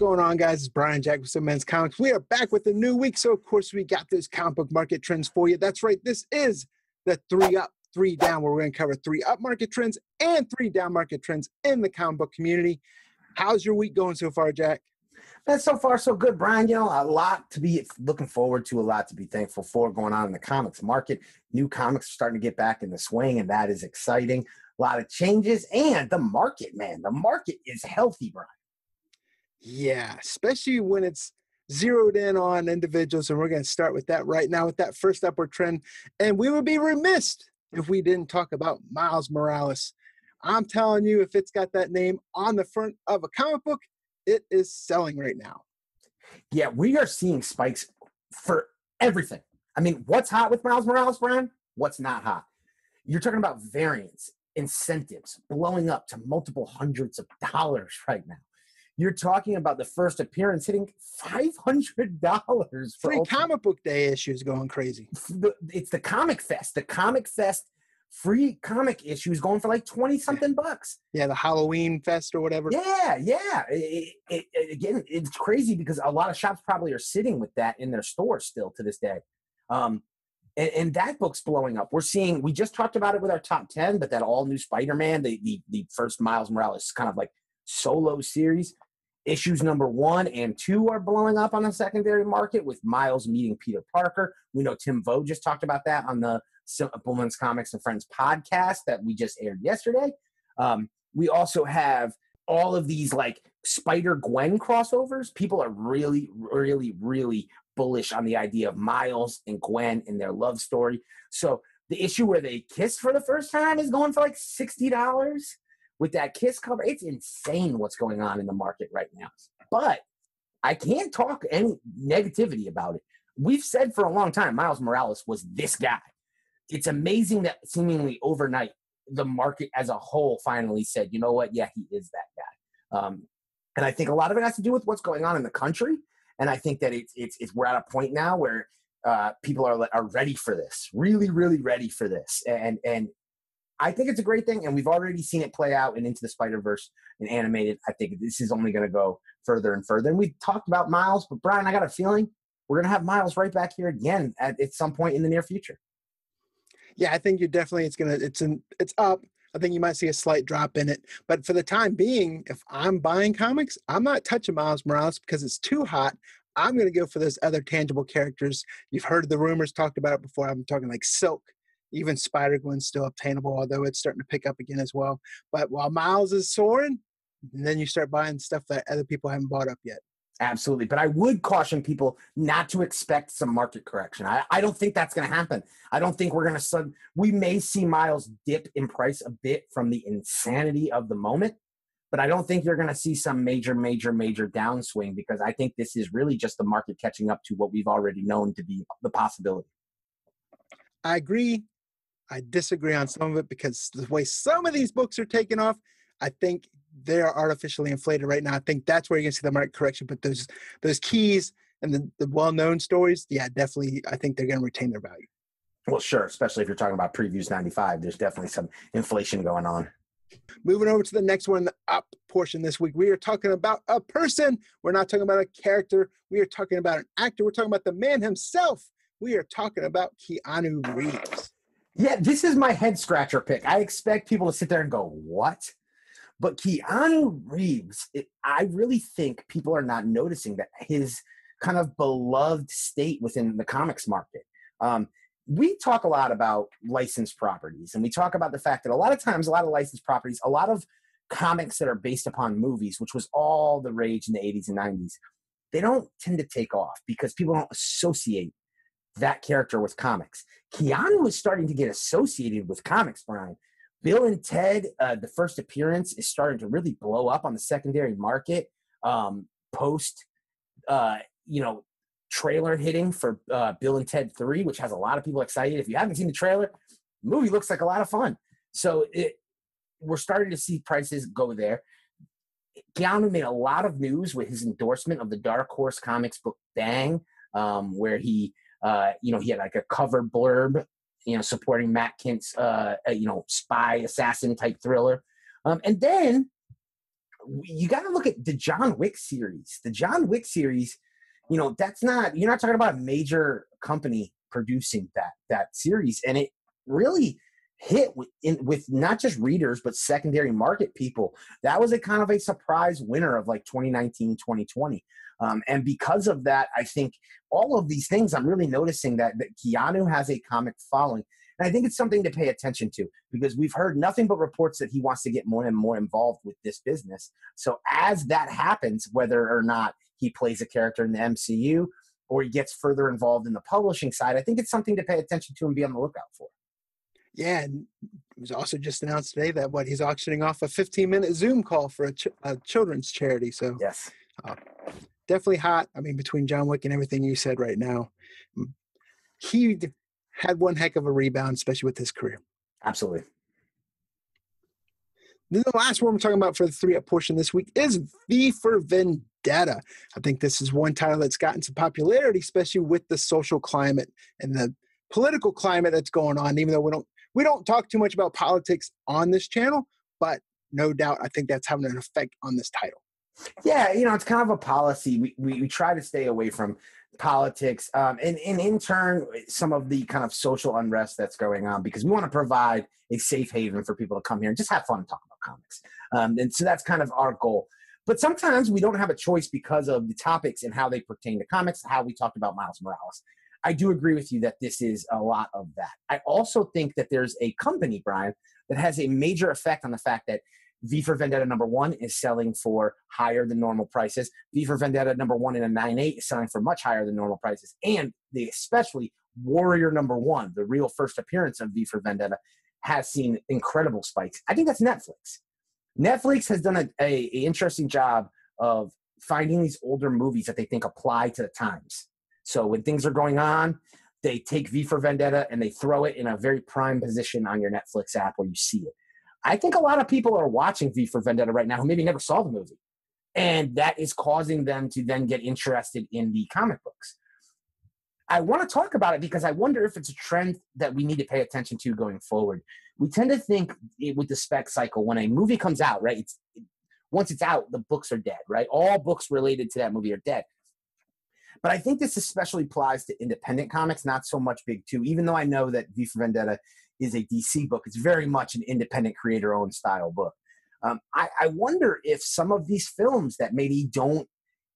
going on, guys? It's Brian Jack with Simpleman's Comics. We are back with a new week, so of course we got those comic book market trends for you. That's right. This is the three up, three down, where we're going to cover three up market trends and three down market trends in the comic book community. How's your week going so far, Jack? Man, so far so good, Brian. You know, a lot to be looking forward to, a lot to be thankful for going on in the comics market. New comics are starting to get back in the swing, and that is exciting. A lot of changes, and the market, man, the market is healthy, Brian. Yeah, especially when it's zeroed in on individuals. And we're going to start with that right now with that first upward trend. And we would be remiss if we didn't talk about Miles Morales. I'm telling you, if it's got that name on the front of a comic book, it is selling right now. Yeah, we are seeing spikes for everything. I mean, what's hot with Miles Morales, Brian? What's not hot? You're talking about variants, incentives blowing up to multiple hundreds of dollars right now. You're talking about the first appearance hitting five hundred dollars for free comic book day issues going crazy. It's the Comic Fest. The Comic Fest free comic issues going for like 20 something bucks. Yeah, the Halloween Fest or whatever. Yeah, yeah. It, it, it, again, it's crazy because a lot of shops probably are sitting with that in their stores still to this day. Um, and, and, that book's blowing up. We're seeing, we just talked about it with our top 10, but that all new Spider Man, the, the, the first Miles Morales kind of like solo series, Issues number one and two are blowing up on the secondary market with Miles meeting Peter Parker. We know Tim Vogt just talked about that on the Simpleman's Comics and Friends podcast that we just aired yesterday. Um, we also have all of these like Spider Gwen crossovers. People are really, really, really bullish on the idea of Miles and Gwen and their love story. So the issue where they kiss for the first time is going for like sixty dollars with that kiss cover. It's insane what's going on in the market right now. But I can't talk any negativity about it. We've said for a long time Miles Morales was this guy. It's amazing that seemingly overnight the market as a whole finally said, you know what? Yeah, he is that guy. Um, and I think a lot of it has to do with what's going on in the country. And I think that it's it's, it's we're at a point now where uh, people are are ready for this, really, really ready for this. And and I think it's a great thing, and we've already seen it play out and into the Spider Verse and animated. I think this is only going to go further and further. And we talked about Miles, but Brian, I got a feeling we're going to have Miles right back here again at, at some point in the near future. Yeah, I think you're definitely it's gonna it's in it's up. I think you might see a slight drop in it, but for the time being, if I'm buying comics, I'm not touching Miles Morales because it's too hot. I'm going to go for those other tangible characters. You've heard the rumors, talked about it before. I'm talking like Silk, even Spider Gwen's still obtainable, although it's starting to pick up again as well. But while Miles is soaring, and then you start buying stuff that other people haven't bought up yet. Absolutely. But I would caution people not to expect some market correction. I, I don't think that's going to happen. I don't think we're going to, sudden, we may see Miles dip in price a bit from the insanity of the moment, but I don't think you're going to see some major, major, major downswing because I think this is really just the market catching up to what we've already known to be the possibility. I agree. I disagree on some of it because the way some of these books are taken off, I think they are artificially inflated right now. I think that's where you're gonna see the market correction. But those those keys and the, the well known stories, yeah, definitely I think they're gonna retain their value. Well, sure, especially if you're talking about previews 95, there's definitely some inflation going on. Moving over to the next one, the up portion this week, we are talking about a person. We're not talking about a character. We are talking about an actor. We're talking about the man himself. We are talking about Keanu Reeves. Yeah, this is my head scratcher pick. I expect people to sit there and go, "What?" But Keanu Reeves, it, I really think people are not noticing that his kind of beloved state within the comics market. Um, we talk a lot about licensed properties, and we talk about the fact that a lot of times, a lot of licensed properties, a lot of comics that are based upon movies, which was all the rage in the 80s and 90s, they don't tend to take off because people don't associate that character with comics. Keanu is starting to get associated with comics, Brian. Bill and Ted, uh, the first appearance is starting to really blow up on the secondary market. Um, post, uh, you know, trailer hitting for uh, Bill and Ted 3, which has a lot of people excited. If you haven't seen the trailer, movie looks like a lot of fun. So it, we're starting to see prices go there. Keanu made a lot of news with his endorsement of the Dark Horse Comics book Bang, um, where he uh, you know, he had like a cover blurb, you know, supporting Matt Kindt's, uh, uh, you know, spy assassin type thriller. Um, and then you got to look at the John Wick series. The John Wick series, you know, that's not you're not talking about a major company producing that that series, and it really hit with, in, with not just readers but secondary market people. That was a kind of a surprise winner of like 2019, 2020. Um, and because of that, I think all of these things, I'm really noticing that, that Keanu has a comic following. And I think it's something to pay attention to because we've heard nothing but reports that he wants to get more and more involved with this business. So as that happens, whether or not he plays a character in the MCU or he gets further involved in the publishing side, I think it's something to pay attention to and be on the lookout for. Yeah, and it was also just announced today that what he's auctioning off a 15 minute Zoom call for a, ch- a children's charity. So yes, uh, definitely hot. I mean, between John Wick and everything you said right now, he had one heck of a rebound, especially with his career. Absolutely. Then the last one we're talking about for the three up portion this week is V for Vendetta. I think this is one title that's gotten some popularity, especially with the social climate and the political climate that's going on. Even though we don't we don't talk too much about politics on this channel, but no doubt I think that's having an effect on this title. Yeah, you know, it's kind of a policy. We, we, we try to stay away from politics um, and, and in turn, some of the kind of social unrest that's going on because we want to provide a safe haven for people to come here and just have fun and talk about comics. Um, and so that's kind of our goal. But sometimes we don't have a choice because of the topics and how they pertain to comics, how we talked about Miles Morales. I do agree with you that this is a lot of that. I also think that there's a company, Brian, that has a major effect on the fact that V for Vendetta number one is selling for higher than normal prices. V for Vendetta number one in a 9.8 is selling for much higher than normal prices. And they especially Warrior number one, the real first appearance of V for Vendetta, has seen incredible spikes. I think that's Netflix. Netflix has done a, a, a interesting job of finding these older movies that they think apply to the times. So when things are going on, they take V for Vendetta and they throw it in a very prime position on your Netflix app where you see it. I think a lot of people are watching V for Vendetta right now who maybe never saw the movie. And that is causing them to then get interested in the comic books. I want to talk about it because I wonder if it's a trend that we need to pay attention to going forward. We tend to think it, with the spec cycle, when a movie comes out, right? It's once it's out, the books are dead, right? All books related to that movie are dead. But I think this especially applies to independent comics, not so much big two. Even though I know that V for Vendetta is a DC book, it's very much an independent creator owned style book. Um, I, I wonder if some of these films that maybe don't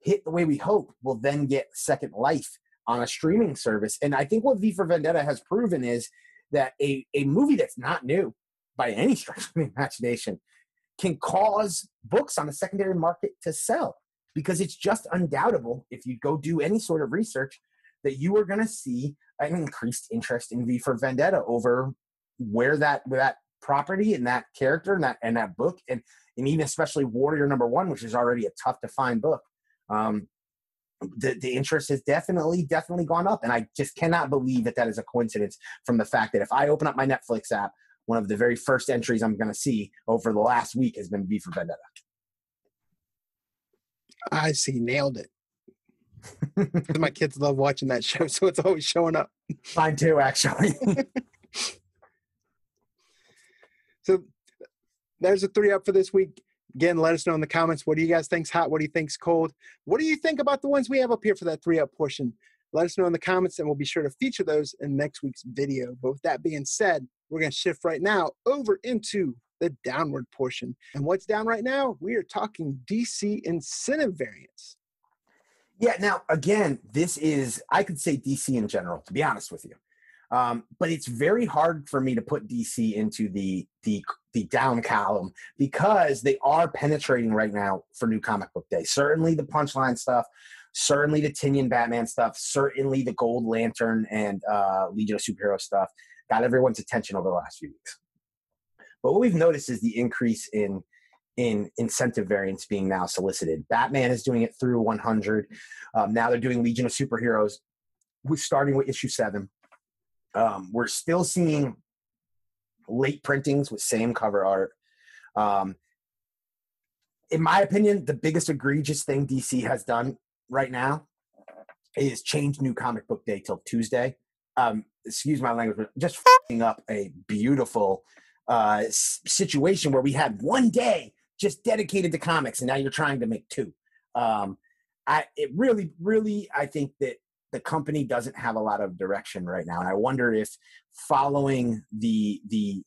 hit the way we hope will then get second life on a streaming service. And I think what V for Vendetta has proven is that a, a movie that's not new by any stretch of the imagination can cause books on the secondary market to sell because it's just undoubtable if you go do any sort of research that you are going to see an increased interest in V for Vendetta over where that where that property and that character and that and that book and and even especially Warrior Number One, which is already a tough to find book. Um, the, the interest has definitely definitely gone up and i just cannot believe that that is a coincidence from the fact that if i open up my netflix app one of the very first entries i'm going to see over the last week has been v for vendetta I see, nailed it. my kids love watching that show, so it's always showing up. Mine too, actually. so there's a three up for this week. Again, let us know in the comments. What do you guys think's hot? What do you think's cold? What do you think about the ones we have up here for that three up portion? Let us know in the comments, and we'll be sure to feature those in next week's video. But with that being said, we're going to shift right now over into the downward portion. And what's down right now? We are talking DC incentive variants. Yeah, now again, this is, I could say DC in general, to be honest with you. Um, but it's very hard for me to put DC into the, the the down column because they are penetrating right now for New Comic Book Day. Certainly the Punchline stuff, certainly the Tynion Batman stuff, certainly the Gold Lantern and uh, Legion of Superhero stuff got everyone's attention over the last few weeks. But what we've noticed is the increase in in incentive variants being now solicited. Batman is doing it through 100. Um, now they're doing Legion of Superheroes, We're starting with issue seven. Um, we're still seeing late printings with same cover art. Um, in my opinion, the biggest egregious thing DC has done right now is change New Comic Book Day till Tuesday. Um, excuse my language, but just up a beautiful uh, situation where we had one day just dedicated to comics, and now you're trying to make two. Um, I it really, really, I think that the company doesn't have a lot of direction right now, and I wonder if following the the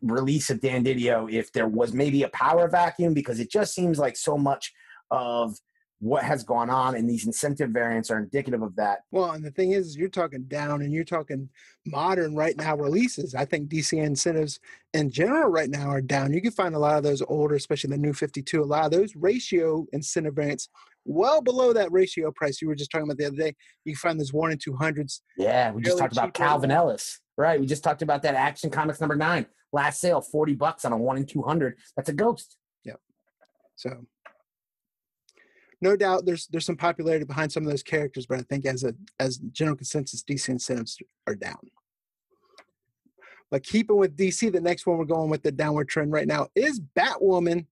release of Dan Didio, if there was maybe a power vacuum, because it just seems like so much of what has gone on and these incentive variants are indicative of that. Well, and the thing is, you're talking down and you're talking modern right now releases. I think DC incentives in general right now are down. You can find a lot of those older, especially the new 52, a lot of those ratio incentive variants well below that ratio price you were just talking about the other day. You can find those one and two hundreds. Yeah, we just talked about Calvin Ellis. Right. We just talked about that Action Comics number nine. Last sale, 40 bucks on a one and 200. That's a ghost. Yep. So no doubt there's there's some popularity behind some of those characters, but I think as a as general consensus, DC incentives are down. But keeping with DC, the next one we're going with the downward trend right now is Batwoman.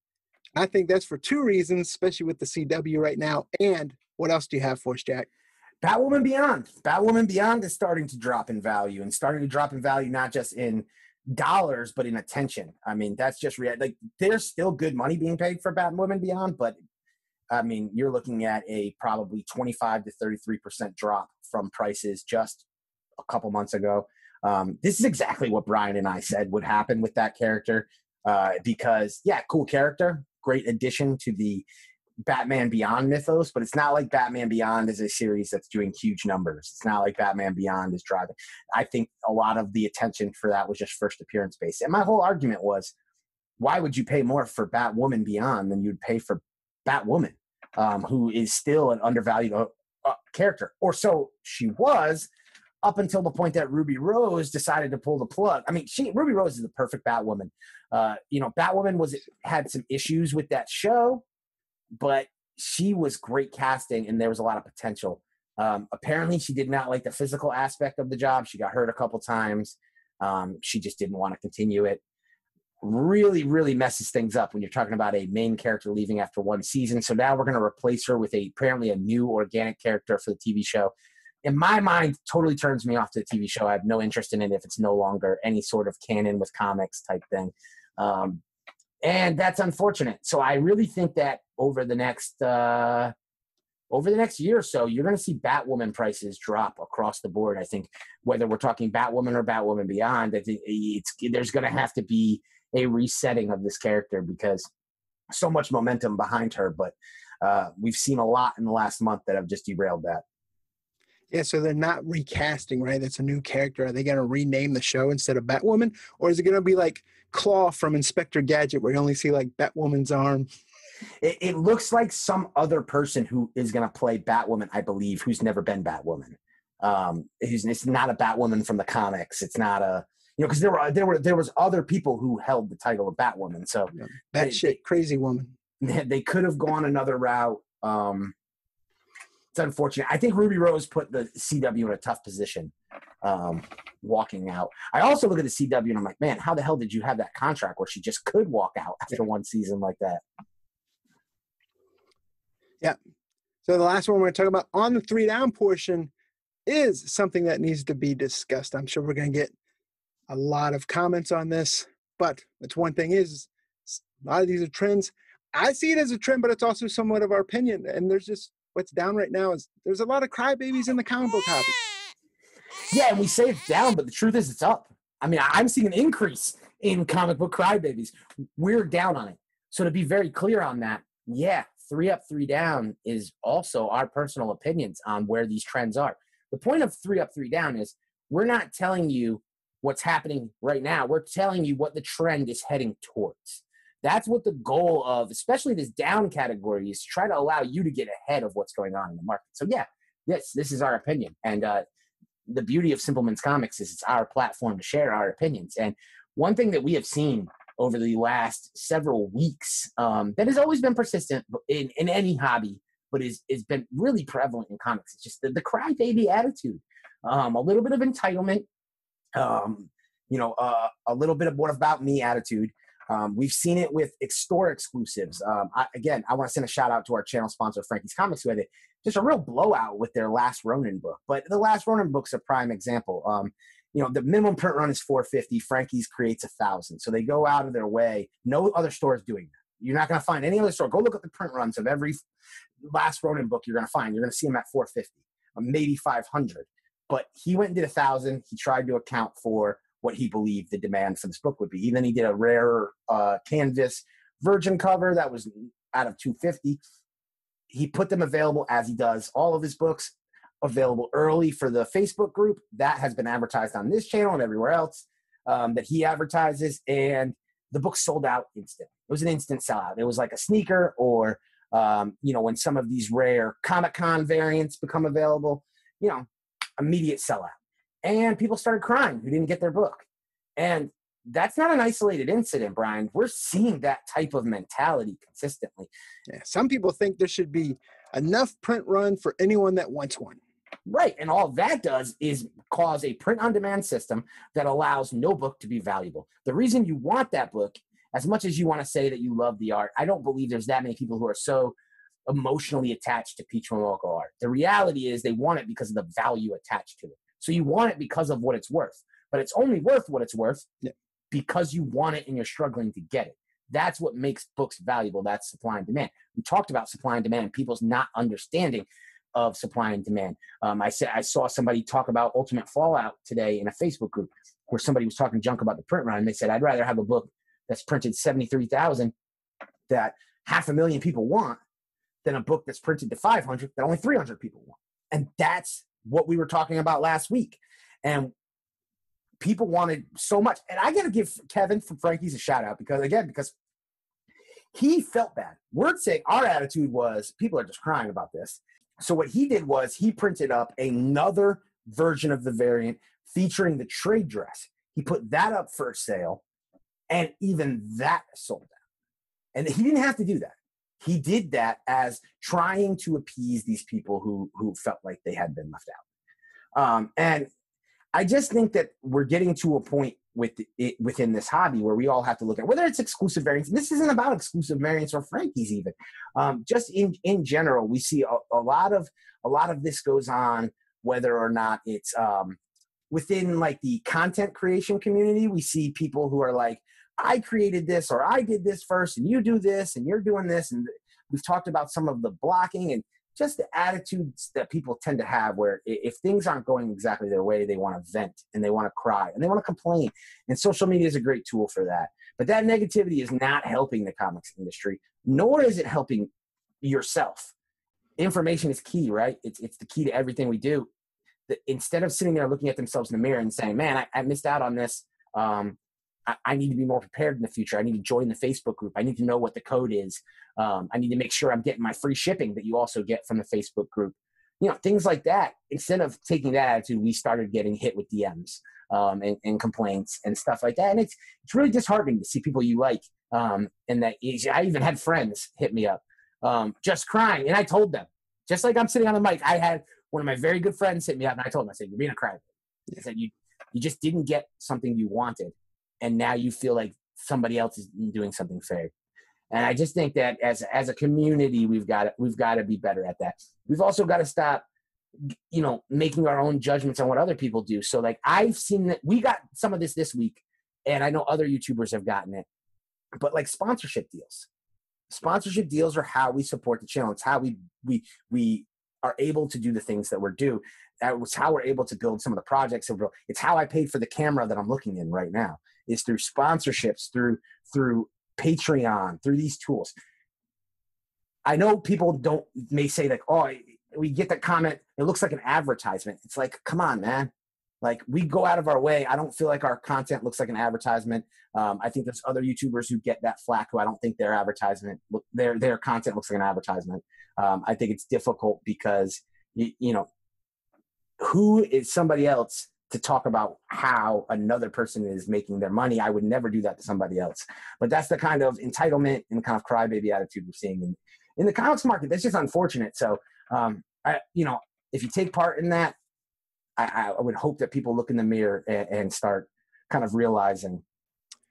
I think that's for two reasons, especially with the CW right now. And what else do you have for us, Jack? Batwoman Beyond. Batwoman Beyond is starting to drop in value and starting to drop in value not just in dollars but in attention. I mean, that's just real. Like there's still good money being paid for Batwoman Beyond, but I mean, you're looking at a probably 25 to 33% drop from prices just a couple months ago. Um, this is exactly what Brian and I said would happen with that character. Uh, because, yeah, cool character, great addition to the Batman Beyond mythos, but it's not like Batman Beyond is a series that's doing huge numbers. It's not like Batman Beyond is driving. I think a lot of the attention for that was just first appearance based. And my whole argument was, why would you pay more for Batwoman Beyond than you'd pay for Batwoman, um, who is still an undervalued uh, uh, character, or so she was, up until the point that Ruby Rose decided to pull the plug. I mean, she Ruby Rose is the perfect Batwoman. Uh, you know, Batwoman was had some issues with that show, but she was great casting, and there was a lot of potential. Um, apparently, she did not like the physical aspect of the job. She got hurt a couple times. Um, she just didn't want to continue it really, really messes things up when you're talking about a main character leaving after one season. So now we're going to replace her with a apparently a new organic character for the TV show. In my mind, totally turns me off to the TV show. I have no interest in it if it's no longer any sort of canon with comics type thing. Um, and that's unfortunate. So I really think that over the next uh, over the next year or so, you're going to see Batwoman prices drop across the board. I think whether we're talking Batwoman or Batwoman Beyond, I think it's there's going to have to be a resetting of this character because so much momentum behind her. But uh, we've seen a lot in the last month that have just derailed that. Yeah, so they're not recasting, right? That's a new character. Are they going to rename the show instead of Batwoman, or is it going to be like Claw from Inspector Gadget, where you only see like Batwoman's arm? It, it looks like some other person who is going to play Batwoman, I believe, who's never been Batwoman. Um, who's it's not a Batwoman from the comics. It's not a you know, because there were there were there was other people who held the title of Batwoman. So yeah, that they, shit, crazy woman. They, they could have gone another route. Um, it's unfortunate. I think Ruby Rose put the CW in a tough position, um, walking out. I also look at the CW and I'm like, man, how the hell did you have that contract where she just could walk out after one season like that? Yeah. So the last one we're going to talk about on the three down portion is something that needs to be discussed. I'm sure we're going to get a lot of comments on this, but it's one thing is a lot of these are trends. I see it as a trend, but it's also somewhat of our opinion. And there's just what's down right now is there's a lot of crybabies in the comic book hobby. Yeah, and we say it's down, but the truth is it's up. I mean, I'm seeing an increase in comic book crybabies. We're down on it. So to be very clear on that, yeah, three up, three down is also our personal opinions on where these trends are. The point of three up, three down is we're not telling you what's happening right now. We're telling you what the trend is heading towards. That's what the goal of, especially this down category, is to try to allow you to get ahead of what's going on in the market. So yeah, this this is our opinion, and uh, the beauty of Simpleman's Comics is it's our platform to share our opinions. And one thing that we have seen over the last several weeks um, that has always been persistent in, in any hobby, but is has been really prevalent in comics. It's just the, the crybaby attitude, um, a little bit of entitlement, um, you know, uh, a little bit of what about me attitude. Um, we've seen it with store exclusives. Um, I, again, I want to send a shout out to our channel sponsor, Frankie's Comics, who had a, just a real blowout with their Last Ronin book. But the Last Ronin book's a prime example. Um, you know, the minimum print run is 450. Frankie's creates a thousand, so they go out of their way. No other store is doing that. You're not going to find any other store. Go look at the print runs of every last Ronin book you're going to find. You're going to see them at 450, uh, maybe 500. But he went and did a thousand. He tried to account for what he believed the demand for this book would be. Then he did a rare uh, canvas virgin cover that was out of 250. He put them available as he does all of his books available early for the Facebook group. That has been advertised on this channel and everywhere else um, that he advertises. And the book sold out instant. It was an instant sellout. It was like a sneaker or, um, you know, when some of these rare Comic Con variants become available, you know, immediate sellout. And people started crying who didn't get their book. And that's not an isolated incident, Brian. We're seeing that type of mentality consistently. Yeah, some people think there should be enough print run for anyone that wants one. Right. And all that does is cause a print on demand system that allows no book to be valuable. The reason you want that book, as much as you want to say that you love the art, I don't believe there's that many people who are so emotionally attached to Peach Momoko art. The reality is they want it because of the value attached to it. So you want it because of what it's worth, but it's only worth what it's worth yeah. because you want it and you're struggling to get it. That's what makes books valuable. That's supply and demand. We talked about supply and demand, people's not understanding of supply and demand. Um, I said I saw somebody talk about Ultimate Fallout today in a Facebook group where somebody was talking junk about the print run. And they said, I'd rather have a book that's printed 73,000 that half a million people want than a book that's printed to 500 that only 300 people want. And that's what we were talking about last week. And people wanted so much. And I got to give Kevin from Frankie's a shout out because, again, because he felt bad. Word saying our attitude was people are just crying about this. So what he did was he printed up another version of the variant featuring the trade dress. He put that up for sale, and even that sold out. And he didn't have to do that. He did that as trying to appease these people who who felt like they had been left out. Um, and I just think that we're getting to a point with it within this hobby where we all have to look at whether it's exclusive variants. This isn't about exclusive variants or Frankie's even. Um, just in in general, we see a, a, lot of a lot of this goes on whether or not it's um, within like the content creation community. We see people who are like, I created this or I did this first, and you do this, and you're doing this, and we've talked about some of the blocking and just the attitudes that people tend to have where if things aren't going exactly their way they want to vent and they want to cry and they want to complain. And social media is a great tool for that. But that negativity is not helping the comics industry nor is it helping yourself. Information is key right? It's, it's the key to everything we do. The, instead of sitting there looking at themselves in the mirror and saying man i, I missed out on this um, I, I, need to be more prepared in the future i need to join the facebook group i need to know what the code is um, I need to make sure I'm getting my free shipping that you also get from the Facebook group. You know, things like that. Instead of taking that attitude, we started getting hit with DMs um, and, and, complaints and stuff like that. And it's it's really disheartening to see people you like. Um, and that I even had friends hit me up um, just crying, and I told them, just like I'm sitting on the mic, I had one of my very good friends hit me up, and I told him, I said, "You're being a crybaby." I said, "You you just didn't get something you wanted, and now you feel like somebody else is doing something fair." And I just think that as as a community, we've got we've got to be better at that. We've also got to stop, you know, making our own judgments on what other people do. So like I've seen that we got some of this this week, and I know other YouTubers have gotten it, but like sponsorship deals. Sponsorship deals are how we support the channel. It's how we we we are able to do the things that we're do. That was how we're able to build some of the projects. It's how I paid for the camera that I'm looking in right now. Is through sponsorships, through through Patreon, through these tools. I know people don't may say like, oh, we get that comment. It looks like an advertisement. It's like, come on, man. Like we go out of our way. I don't feel like our content looks like an advertisement. Um, I think there's other YouTubers who get that flack who I don't think their advertisement, their their content looks like an advertisement. Um, I think it's difficult because you, you know who is somebody else to talk about how another person is making their money. I would never do that to somebody else. But that's the kind of entitlement and kind of crybaby attitude we're seeing in, in the comics market. That's just unfortunate. So, um, I, you know, if you take part in that, I, I would hope that people look in the mirror and, and start kind of realizing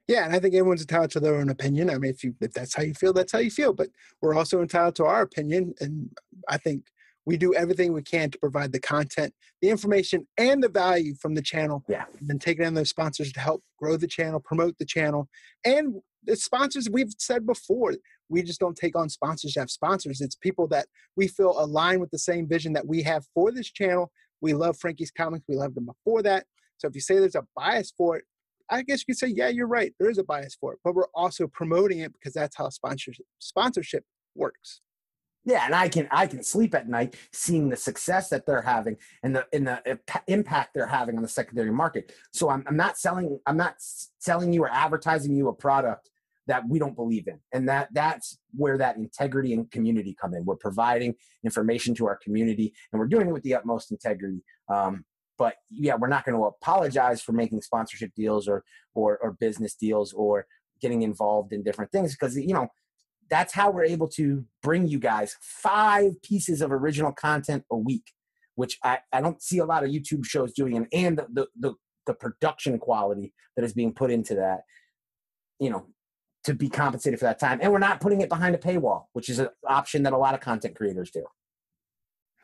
yeah, and I think everyone's entitled to their own opinion. I mean, if you if that's how you feel, that's how you feel. But we're also entitled to our opinion, and I think we do everything we can to provide the content, the information, and the value from the channel. Yeah. And then taking in those sponsors to help grow the channel, promote the channel. And the sponsors we've said before, we just don't take on sponsors to have sponsors. It's people that we feel align with the same vision that we have for this channel. We love Frankie's Comics. We loved them before that. So if you say there's a bias for it, I guess you could say, yeah, you're right. There is a bias for it, but we're also promoting it because that's how sponsorship sponsorship works. Yeah, and I can I can sleep at night seeing the success that they're having and the in the impact they're having on the secondary market. So I'm, I'm not selling I'm not selling you or advertising you a product that we don't believe in, and that that's where that integrity and community come in. We're providing information to our community, and we're doing it with the utmost integrity. Um, but yeah, we're not going to apologize for making sponsorship deals or or or business deals or getting involved in different things because you know that's how we're able to bring you guys five pieces of original content a week, which I, I don't see a lot of YouTube shows doing, and, and the, the, the, the production quality that is being put into that, you know, to be compensated for that time. And we're not putting it behind a paywall, which is an option that a lot of content creators do.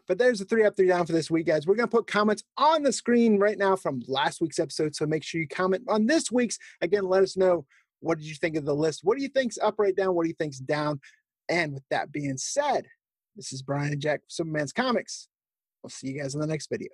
But there's a three up, three down for this week, guys. We're going to put comments on the screen right now from last week's episode. So make sure you comment on this week's. Again, let us know what did you think of the list? What do you think's up, right down? What do you think's down? And with that being said, this is Brian and Jack from Simpleman's Comics. We'll see you guys in the next video.